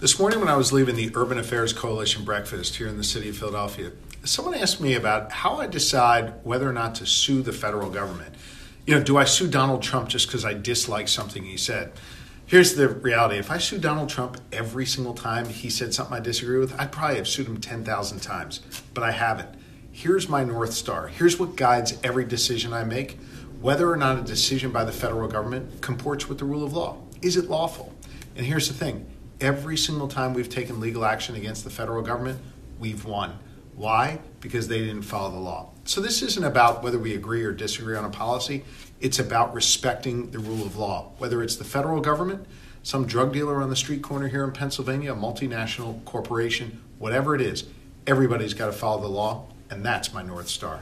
This morning, when I was leaving the Urban Affairs Coalition breakfast here in the city of Philadelphia, someone asked me about how I decide whether or not to sue the federal government. You know, do I sue Donald Trump just because I dislike something he said? Here's the reality if I sue Donald Trump every single time he said something I disagree with, I'd probably have sued him 10,000 times, but I haven't. Here's my North Star. Here's what guides every decision I make whether or not a decision by the federal government comports with the rule of law. Is it lawful? And here's the thing every single time we've taken legal action against the federal government, we've won. Why? Because they didn't follow the law. So this isn't about whether we agree or disagree on a policy. It's about respecting the rule of law, whether it's the federal government, some drug dealer on the street corner here in Pennsylvania, a multinational corporation, whatever it is, everybody's got to follow the law, and that's my North Star.